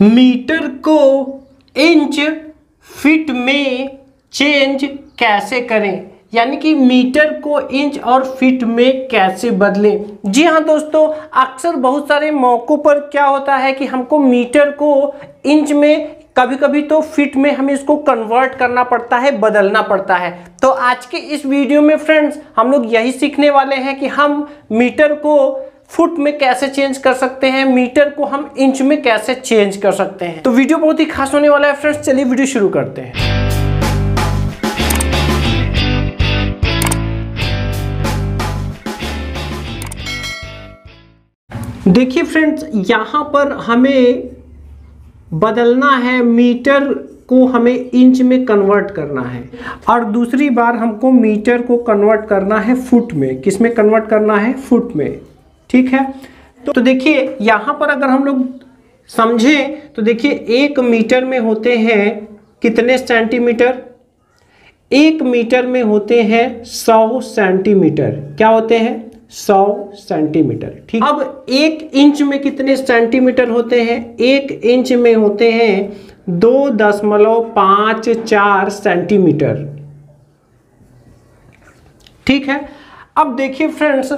Metre को inch fit में change कैसे करें? यानी कि मीटर को इंच और फिट में कैसे बदलें? जी हाँ दोस्तों, अक्सर बहुत सारे मौक़ों पर क्या होता है कि हमको मीटर को इंच में कभी कभी तो फिट में हमें इसको कन्वर्ट करना पड़ता है, बदलना पड़ता है। तो आज के इस वीडियो में फ्रेंड्स हम लोग यही सीखने वाले हैं कि हम मीटर को फुट में कैसे चेंज कर सकते हैं, मीटर को हम इंच में कैसे चेंज कर सकते हैं। तो वीडियो बहुत ही खास होने वाला है फ्रेंड्स, चलिए वीडियो शुरू करते हैं। देखिए फ्रेंड्स, यहाँ पर हमें बदलना है, मीटर को हमें इंच में कन्वर्ट करना है। और दूसरी बार हमको मीटर को कन्वर्ट करना है फुट में। किसमें कन्वर्ट करना है? फुट में। ठीक है? तो, तो देखिए यहाँ पर अगर हम लोग समझें तो देखिए एक मीटर में होते हैं कितने सेंटीमीटर? एक मीटर में होते हैं सौ सेंटीमीटर। क्या होते हैं? सौ सेंटीमीटर। ठीक? अब एक इंच में कितने सेंटीमीटर होते हैं? एक इंच में होते हैं दो दशमलव पाँच चार सेंटीमीटर। ठीक है? अब देखिए फ्रेंड्स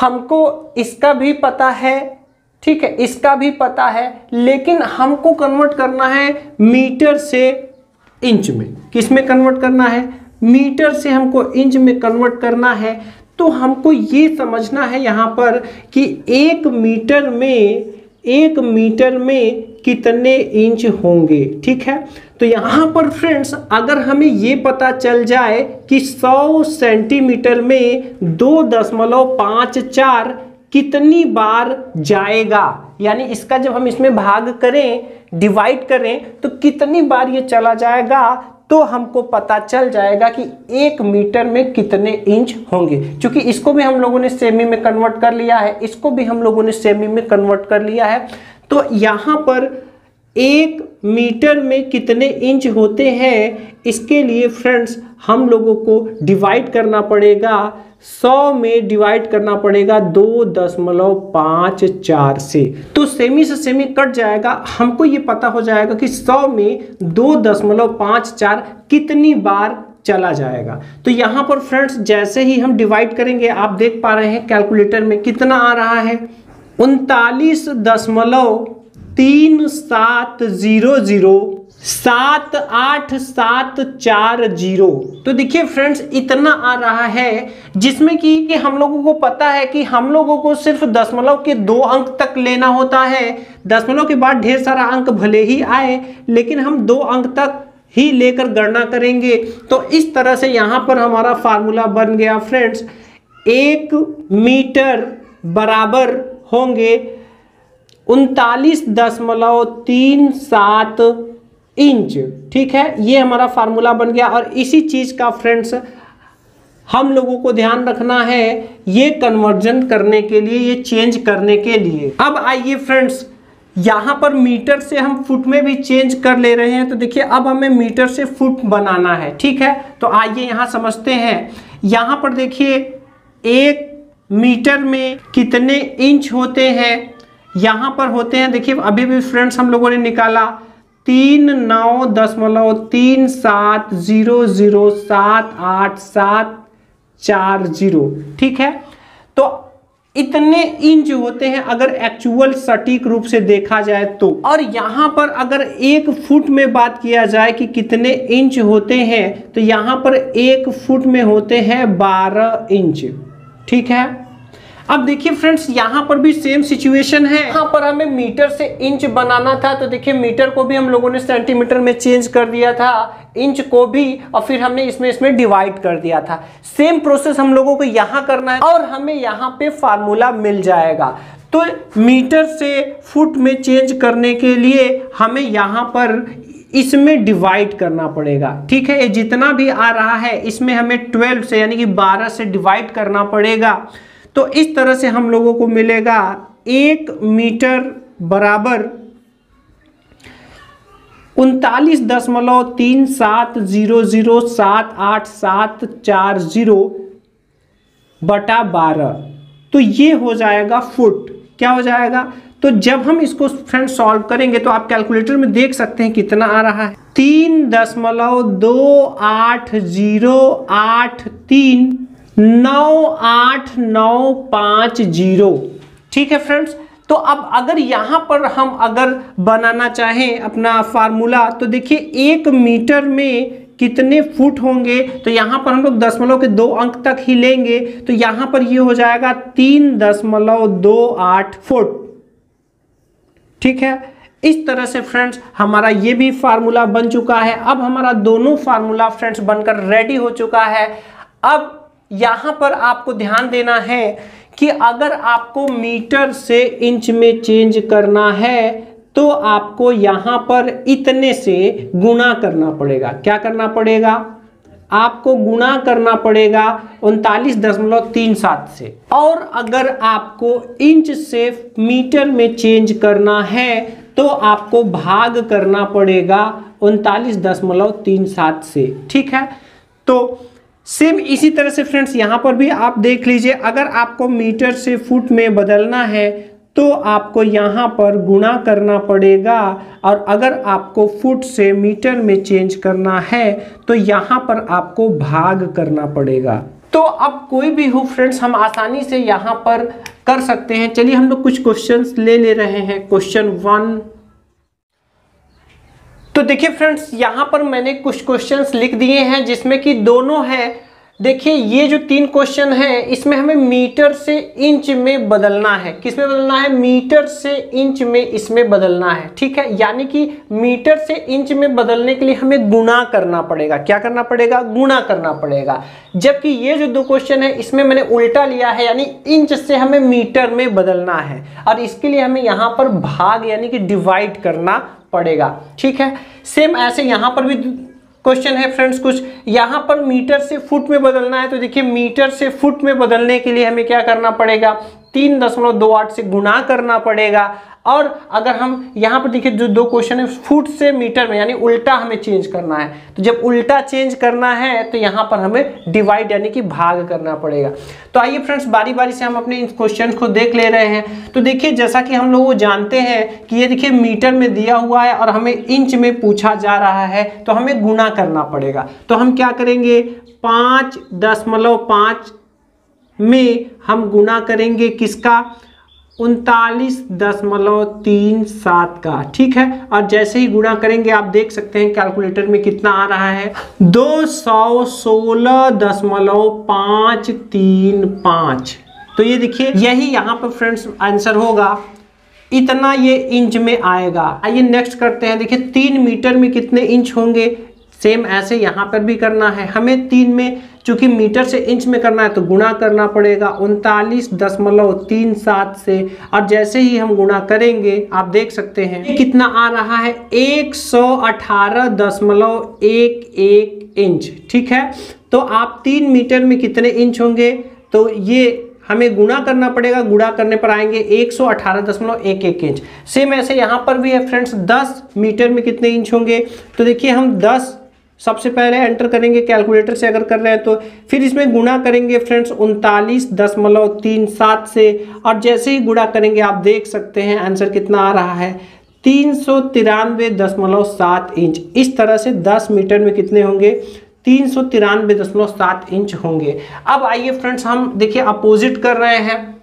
हमको इसका भी पता है, ठीक है, इसका भी पता है, लेकिन हमको कन्वर्ट करना है मीटर से इंच में। किसमें कन्वर्ट करना है? मीटर से हमको इंच में कन्वर्ट करना है। तो हमको ये समझना है यहाँ पर कि एक मीटर में, एक मीटर में कितने इंच होंगे, ठीक है? तो यहाँ पर फ्रेंड्स, अगर हमें ये पता चल जाए कि 100 सेंटीमीटर में दो दशमलव पाँच चार कितनी बार जाएगा, यानी इसका जब हम इसमें भाग करें डिवाइड करें तो कितनी बार ये चला जाएगा तो हमको पता चल जाएगा कि एक मीटर में कितने इंच होंगे। क्योंकि इसको भी हम लोगों ने सेमी में कन्वर्ट कर लिया है, इसको भी हम लोगों ने सेमी में कन्वर्ट कर लिया है तो यहाँ पर एक मीटर में कितने इंच होते हैं, इसके लिए फ्रेंड्स हम लोगों को डिवाइड करना पड़ेगा। सौ में डिवाइड करना पड़ेगा दो दशमलव पाँच चार से। तो सेमी से सेमी कट जाएगा। हमको ये पता हो जाएगा कि सौ में दो दशमलव पाँच चार कितनी बार चला जाएगा। तो यहाँ पर फ्रेंड्स जैसे ही हम डिवाइड करेंगे, आप देख पा रहे हैं कैलकुलेटर में कितना आ रहा है। उनतालीस दशमलव तीन सात ज़ीरो ज़ीरो सात आठ सात चार ज़ीरो। तो देखिए फ्रेंड्स इतना आ रहा है जिसमें कि, हम लोगों को पता है कि हम लोगों को सिर्फ़ दशमलव के दो अंक तक लेना होता है। दशमलव के बाद ढेर सारा अंक भले ही आए लेकिन हम दो अंक तक ही लेकर गणना करेंगे। तो इस तरह से यहाँ पर हमारा फार्मूला बन गया फ्रेंड्स। एक मीटर बराबर होंगे। उनतालीस दशमलव तीन सात इंच। ठीक है? ये हमारा फार्मूला बन गया और इसी चीज़ का फ्रेंड्स, हम लोगों को ध्यान रखना है ये कन्वर्जन करने के लिए, ये चेंज करने के लिए। अब आइए फ्रेंड्स, यहाँ पर मीटर से हम फुट में भी चेंज कर ले रहे हैं तो देखिए अब हमें मीटर से फुट बनाना है। ठीक है? तो आइए यहाँ समझते हैं। यहाँ पर देखिए, एक मीटर में कितने इंच होते हैं? यहाँ पर होते हैं, देखिए, अभी भी फ्रेंड्स हम लोगों ने निकाला। तीन नौ दशमलव तीन सात ज़ीरो ज़ीरो सात आठ सात चार ज़ीरो, ठीक है? तो इतने इंच होते हैं अगर एक्चुअल सटीक रूप से देखा जाए तो। और यहाँ पर अगर एक फुट में बात किया जाए कि कितने इंच होते हैं तो यहाँ पर एक फुट में होते हैं बारह इंच। ठीक है? अब देखिए फ्रेंड्स यहाँ पर भी सेम सिचुएशन है। यहाँ पर हमें मीटर से इंच बनाना था तो देखिए मीटर को भी हम लोगों ने सेंटीमीटर में चेंज कर दिया था इंच को भी, और फिर हमने इसमें इसमें डिवाइड कर दिया था। सेम प्रोसेस हम लोगों को यहाँ करना है, और हमें यहाँ पे फार्मूला मिल जाएगा। तो मीटर से फुट में चेंज करने के लिए हमें यहाँ पर इसमें डिवाइड करना पड़ेगा। ठीक है? ये जितना भी आ रहा है, इसमें हमें 12 से, यानी कि 12 से डिवाइड करना पड़ेगा। तो इस तरह से हम लोगों को मिलेगा एक मीटर बराबर उनतालीस दशमलव तीन सात ज़ीरो ज़ीरो सात आठ सात चार ज़ीरो बटा बारह। तो ये हो जाएगा फुट। क्या हो जाएगा? तो जब हम इसको फ्रेंड सॉल्व करेंगे तो आप कैलकुलेटर में देख सकते हैं कितना आ रहा है। तीन दशमलव दो आठ ज़ीरो आठ तीन नौ आठ नौ पाँच ज़ीरो। ठीक है फ्रेंड्स तो अब अगर यहाँ पर हम अगर बनाना चाहें अपना फार्मूला तो देखिए एक मीटर में कितने फुट होंगे? तो यहाँ पर हम लोग दशमलव के दो अंक तक ही लेंगे तो यहाँ पर ये यह हो जाएगा तीन दशमलव दो आठ फुट। ठीक है? इस तरह से फ्रेंड्स हमारा ये भी फार्मूला बन चुका है। अब हमारा दोनों फार्मूला फ्रेंड्स बनकर रेडी हो चुका है। अब यहाँ पर आपको ध्यान देना है कि अगर आपको मीटर से इंच में चेंज करना है तो आपको यहाँ पर इतने से गुणा करना पड़ेगा। क्या करना पड़ेगा? आपको गुना करना पड़ेगा उनतालीस दशमलव तीन सात से। और अगर आपको इंच से मीटर में चेंज करना है तो आपको भाग करना पड़ेगा उनतालीस दशमलव तीन सात से। ठीक है? तो सेम इसी तरह से फ्रेंड्स, यहाँ पर भी आप देख लीजिए, अगर आपको मीटर से फुट में बदलना है तो आपको यहाँ पर गुणा करना पड़ेगा और अगर आपको फुट से मीटर में चेंज करना है तो यहाँ पर आपको भाग करना पड़ेगा। तो अब कोई भी हो फ्रेंड्स, हम आसानी से यहाँ पर कर सकते हैं। चलिए हम लोग कुछ क्वेश्चंस ले ले रहे हैं। क्वेश्चन वन तो देखिए फ्रेंड्स, यहाँ पर मैंने कुछ क्वेश्चंस लिख दिए हैं जिसमें कि दोनों है। देखिए, ये जो तीन क्वेश्चन है, इसमें हमें मीटर से इंच में बदलना है। किसमें बदलना है? मीटर से इंच में इसमें बदलना है, ठीक है? यानी कि मीटर से इंच में बदलने के लिए हमें गुना करना पड़ेगा। क्या करना पड़ेगा? गुना करना पड़ेगा। जबकि ये जो दो क्वेश्चन है, इसमें मैंने उल्टा लिया है, यानी इंच से हमें मीटर में बदलना है। और इसके लिए हमें यहाँ पर भाग, यानी कि डिवाइड करना पड़ेगा, ठीक है? सेम ऐसे यहाँ पर भी क्वेश्चन है फ्रेंड्स, कुछ यहाँ पर मीटर से फुट में बदलना है तो देखिए मीटर से फुट में बदलने के लिए हमें क्या करना पड़ेगा? तीन दशमलव दो आठ से गुना करना पड़ेगा। और अगर हम यहाँ पर देखिए, जो दो क्वेश्चन है फुट से मीटर में, यानी उल्टा हमें चेंज करना है। तो जब उल्टा चेंज करना है तो यहाँ पर हमें डिवाइड यानी कि भाग करना पड़ेगा। तो आइए फ्रेंड्स बारी बारी से हम अपने इन क्वेश्चन को देख ले रहे हैं। तो देखिए, जैसा कि हम लोग जानते हैं कि ये देखिए मीटर में दिया हुआ है और हमें इंच में पूछा जा रहा है तो हमें गुना करना पड़ेगा। तो हम क्या करेंगे? पाँच दशमलव पाँच में हम गुना करेंगे किसका? उनतालीस दशमलव तीन सात का। ठीक है? और जैसे ही गुणा करेंगे, आप देख सकते हैं कैलकुलेटर में कितना आ रहा है। दो सौ सोलह दशमलव पाँच तीन पाँच। तो ये देखिए, यही यहाँ पर फ्रेंड्स आंसर होगा। इतना ये इंच में आएगा। आइए नेक्स्ट करते हैं। देखिए, तीन मीटर में कितने इंच होंगे? सेम ऐसे यहाँ पर भी करना है। हमें तीन में चूँकि मीटर से इंच में करना है तो गुणा करना पड़ेगा उनतालीस दशमलव तीन सात से। और जैसे ही हम गुणा करेंगे, आप देख सकते हैं कितना आ रहा है, एक सौ अठारह दशमलव एक एक इंच, ठीक है? तो आप तीन मीटर में कितने इंच होंगे? तो ये हमें गुणा करना पड़ेगा, गुणा करने पर आएँगे एक सौ अठारह दशमलव एक एक इंच। सेम ऐसे यहाँ पर भी है फ्रेंड्स, दस मीटर में कितने इंच होंगे? तो देखिए हम दस सबसे पहले एंटर करेंगे कैलकुलेटर से अगर कर रहे हैं तो। फिर इसमें गुणा करेंगे फ्रेंड्स उनतालीस दशमलव तीन सात से। और जैसे ही गुणा करेंगे, आप देख सकते हैं आंसर कितना आ रहा है। तीन सौ तिरानवे दशमलव सात इंच। इस तरह से दस मीटर में कितने होंगे? तीन सौ तिरानवे दशमलव सात इंच होंगे। अब आइए फ्रेंड्स हम देखिए अपोजिट कर रहे हैं।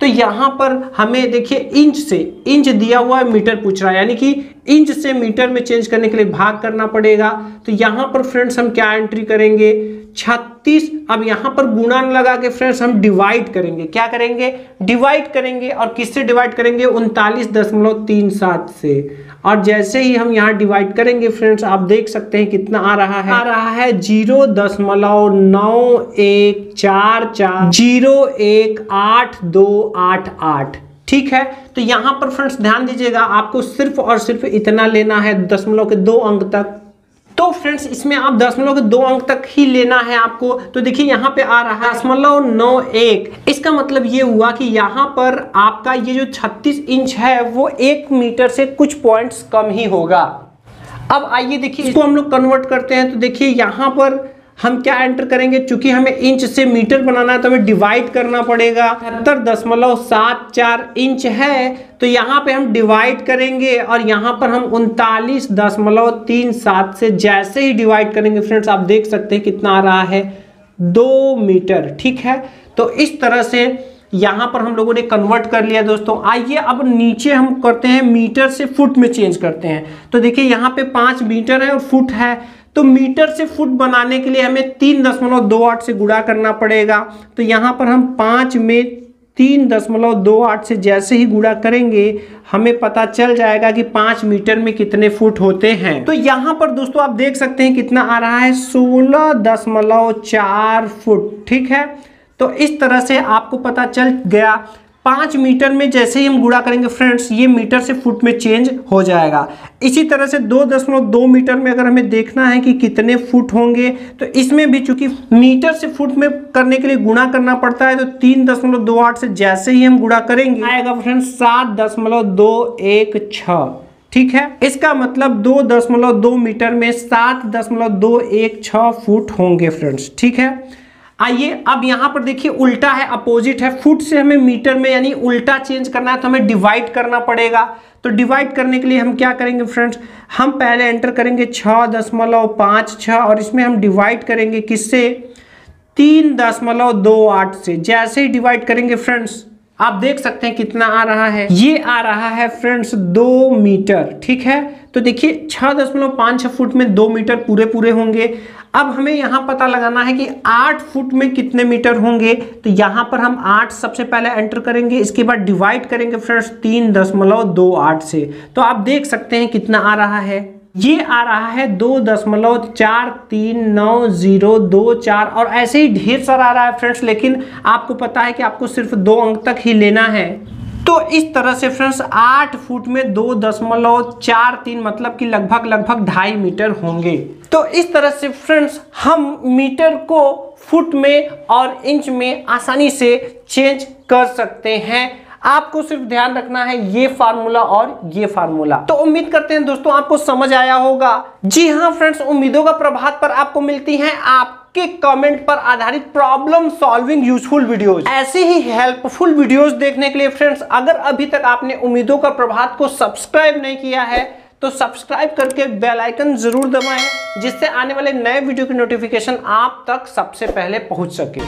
तो यहाँ पर हमें देखिए इंच से, इंच दिया हुआ है मीटर पूछ रहा है, यानी कि इंच से मीटर में चेंज करने के लिए भाग करना पड़ेगा। तो यहाँ पर फ्रेंड्स हम क्या एंट्री करेंगे? छत्तीस अब यहाँ पर गुणा लगा के फ्रेंड्स हम डिवाइड करेंगे। क्या करेंगे? डिवाइड करेंगे और किससे डिवाइड करेंगे? उनतालीस दशमलव तीन सात से। और जैसे ही हम यहाँ डिवाइड करेंगे फ्रेंड्स आप देख सकते हैं कितना आ रहा है। आ रहा है ज़ीरो दशमलव नौ एक चार चार। ज़ीरो एक आठ दो आठ आठ। ठीक है? तो यहाँ पर फ्रेंड्स ध्यान दीजिएगा आपको सिर्फ़ और सिर्फ़ इतना लेना है दशमलव के दो अंक तक। तो फ्रेंड्स, इसमें आप दशमलव के दो अंक तक ही लेना है आपको। तो देखिए, यहाँ पे आ रहा है दशमलव नौ एक। इसका मतलब ये हुआ कि यहाँ पर आपका ये जो 36 इंच है, वो एक मीटर से कुछ पॉइंट्स कम ही होगा। अब आइए देखिए, इसको हम लोग कन्वर्ट करते हैं। तो देखिए, यहाँ पर हम क्या एंटर करेंगे? चूँकि हमें इंच से मीटर बनाना है तो हमें डिवाइड करना पड़ेगा। सत्तर दशमलव सात चार इंच है तो यहाँ पे हम डिवाइड करेंगे और यहाँ पर हम उनतालीस दशमलव तीन सात से जैसे ही डिवाइड करेंगे फ्रेंड्स आप देख सकते हैं कितना आ रहा है। दो मीटर ठीक है? तो इस तरह से यहाँ पर हम लोगों ने कन्वर्ट कर लिया दोस्तों। आइए अब नीचे हम करते हैं मीटर से फुट में चेंज करते हैं। तो देखिए, यहाँ पे पाँच मीटर है और फुट है। तो मीटर से फुट बनाने के लिए हमें तीन दशमलव दो आठ से गुड़ा करना पड़ेगा। तो यहाँ पर हम पाँच में तीन दशमलव दो आठ से जैसे ही गुड़ा करेंगे, हमें पता चल जाएगा कि पाँच मीटर में कितने फुट होते हैं। तो यहाँ पर दोस्तों आप देख सकते हैं कितना आ रहा है, सोलह दशमलव चार फुट, ठीक है? तो इस तरह से आपको पता चल गया पाँच मीटर में जैसे ही हम गुड़ा करेंगे फ्रेंड्स ये मीटर से फुट में चेंज हो जाएगा। इसी तरह से दो दशमलव दो मीटर में अगर हमें देखना है कि कितने फुट होंगे तो इसमें भी चूँकि मीटर से फुट में करने के लिए गुणा करना पड़ता है तो तीन दशमलव दो आठ से जैसे ही हम गुणा करेंगे आएगा फ्रेंड्स सात दशमलव दो एक छ। ठीक है? इसका मतलब दो दशमलव दो मीटर में सात दशमलव दो एक छ फुट होंगे फ्रेंड्स ठीक है? आइए, अब यहाँ पर देखिए उल्टा है अपोजिट है। फुट से हमें मीटर में यानी उल्टा चेंज करना है तो हमें डिवाइड करना पड़ेगा। तो डिवाइड करने के लिए हम क्या करेंगे फ्रेंड्स हम पहले एंटर करेंगे छः दशमलव पाँच छः और इसमें हम डिवाइड करेंगे किससे? तीन दशमलव दो आठ से। जैसे ही डिवाइड करेंगे फ्रेंड्स आप देख सकते हैं कितना आ रहा है। ये आ रहा है फ्रेंड्स दो मीटर ठीक है? तो देखिए, छह दशमलव पाँच फुट में दो मीटर पूरे पूरे होंगे। अब हमें यहाँ पता लगाना है कि आठ फुट में कितने मीटर होंगे। तो यहाँ पर हम आठ सबसे पहले एंटर करेंगे, इसके बाद डिवाइड करेंगे फ्रेंड्स तीन दशमलव दो आठ से। तो आप देख सकते हैं कितना आ रहा है। ये आ रहा है दो दशमलव चार तीन नौ ज़ीरो दो चार, और ऐसे ही ढेर सारा आ रहा है फ्रेंड्स, लेकिन आपको पता है कि आपको सिर्फ़ दो अंक तक ही लेना है। तो इस तरह से फ्रेंड्स, आठ फुट में दो दशमलव चार तीन मतलब कि लगभग लगभग ढाई मीटर होंगे। तो इस तरह से फ्रेंड्स, हम मीटर को फुट में और इंच में आसानी से चेंज कर सकते हैं। आपको सिर्फ़ ध्यान रखना है ये फार्मूला और ये फार्मूला। तो उम्मीद करते हैं दोस्तों, आपको समझ आया होगा। जी हाँ फ्रेंड्स, उम्मीदों का प्रभात पर आपको मिलती हैं आप। के कमेंट पर आधारित प्रॉब्लम सॉल्विंग यूजफुल वीडियोस ऐसे ही हेल्पफुल वीडियोस देखने के लिए फ्रेंड्स अगर अभी तक आपने उम्मीदों का प्रभात को सब्सक्राइब नहीं किया है तो सब्सक्राइब करके बेल आइकन ज़रूर दबाएँ, जिससे आने वाले नए वीडियो की नोटिफिकेशन आप तक सबसे पहले पहुँच सके।